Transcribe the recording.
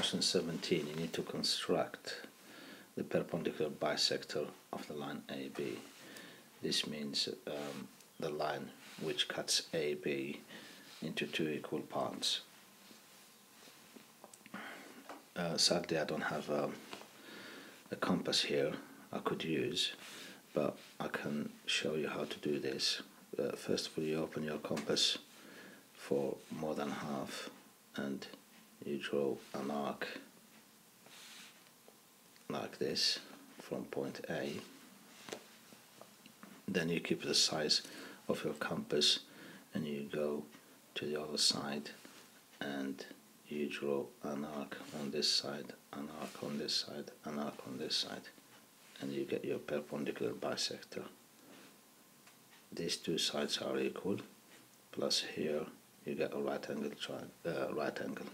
question 17, you need to construct the perpendicular bisector of the line AB. This means um, the line which cuts AB into two equal parts. Uh, sadly, I don't have um, a compass here I could use, but I can show you how to do this. Uh, first of all, you open your compass for more than half and you draw an arc like this from point A then you keep the size of your compass and you go to the other side and you draw an arc on this side, an arc on this side, an arc on this side and you get your perpendicular bisector. These two sides are equal plus here you get a right angle triangle, uh, right angle